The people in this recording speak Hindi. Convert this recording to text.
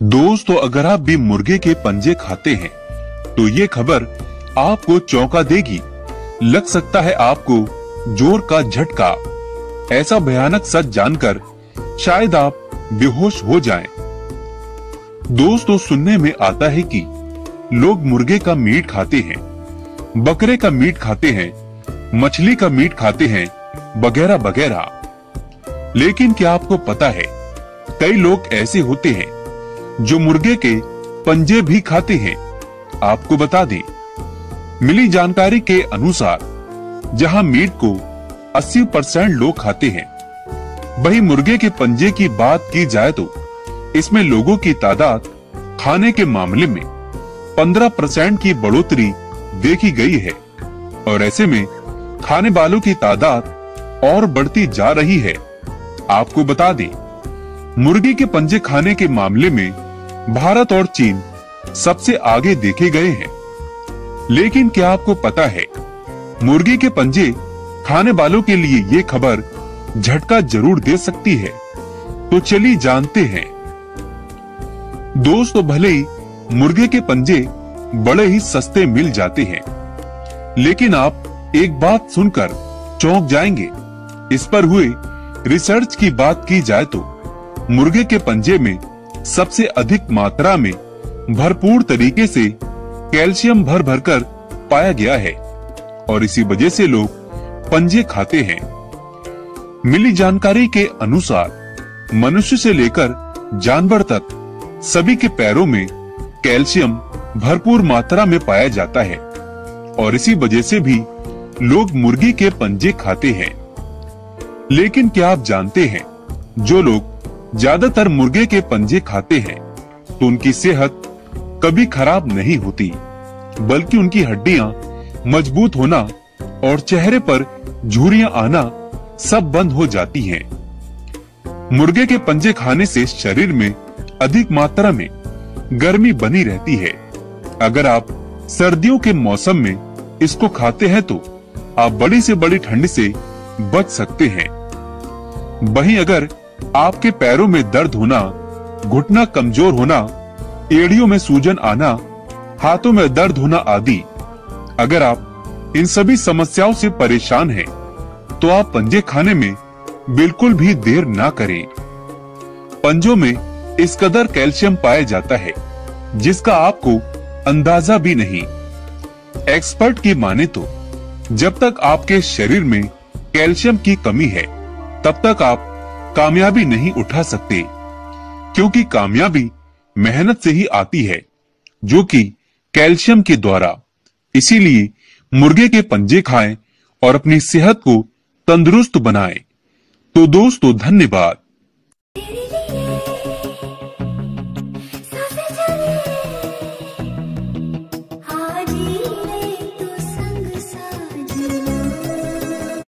दोस्तों अगर आप भी मुर्गे के पंजे खाते हैं तो ये खबर आपको चौंका देगी। लग सकता है आपको ज़ोर का झटका। ऐसा भयानक सच जानकर शायद आप बेहोश हो जाएँ। दोस्तों, सुनने में आता है कि लोग मुर्गे का मीट खाते हैं, बकरे का मीट खाते हैं, मछली का मीट खाते हैं वगैरह वगैरह लेकिन क्या आपको पता है, कई लोग ऐसे होते हैं जो मुर्गे के पंजे भी खाते हैं, आपको बता दें। मिली जानकारी के अनुसार, जहाँ मीट को 80 परसेंट लोग खाते हैं, वही मुर्गे के पंजे की बात की जाए तो इसमें लोगों की तादाद खाने के मामले में 15 परसेंट की बढ़ोतरी देखी गई है, और ऐसे में खाने वालों की तादाद और बढ़ती जा रही है। आपको बता दें, मुर्गी के पंजे खाने के मामले में भारत और चीन सबसे आगे देखे गए हैं। लेकिन क्या आपको पता है, मुर्गी के पंजे खाने वालों के लिए ये खबर झटका ज़रूर दे सकती है। तो चलिए जानते हैं। दोस्तों भले ही मुर्गे के पंजे बड़े ही सस्ते मिल जाते हैं, लेकिन आप एक बात सुनकर चौंक जाएँगे। इस पर हुए रिसर्च की बात की जाए तो मुर्गे के पंजे में सबसे अधिक मात्रा में भरपूर तरीके से कैल्शियम भर भरकर पाया गया है और इसी वजह से लोग पंजे खाते हैं। मिली जानकारी के अनुसार, मनुष्य से लेकर जानवर तक सभी के पैरों में कैल्शियम भरपूर मात्रा में पाया जाता है और इसी वजह से भी लोग मुर्गी के पंजे खाते हैं। लेकिन क्या आप जानते हैं, जो लोग ज़्यादातर मुर्गे के पंजे खाते हैं तो उनकी सेहत कभी खराब नहीं होती, बल्कि उनकी हड्डियाँ मज़बूत होना और चेहरे पर झुरियाँ आना सब बंद हो जाती हैं। मुर्गे के पंजे खाने से शरीर में अधिक मात्रा में गर्मी बनी रहती है अगर आप सर्दियों के मौसम में इसको खाते हैं तो आप बड़ी से बड़ी ठंड से बच सकते हैं वहीं अगर आपके पैरों में दर्द होना घुटना कमज़ोर होना एड़ियों में सूजन आना हाथों में दर्द होना आदि। अगर आप इन सभी समस्याओं से परेशान हैं, तो आप पंजे खाने में बिल्कुल भी देर ना करें। पंजों में इस कदर कैल्शियम पाया जाता है जिसका आपको अंदाज़ा भी नहीं। एक्सपर्ट की माने तो जब तक आपके शरीर में कैल्शियम की कमी है तब तक आप कामयाबी नहीं उठा सकते, क्योंकि कामयाबी मेहनत से ही आती है, जो कि कैल्शियम के द्वारा इसीलिए मुर्गे के पंजे खाएँ और अपनी सेहत को तंदुरुस्त बनाएँ। तो दोस्तों, धन्यवाद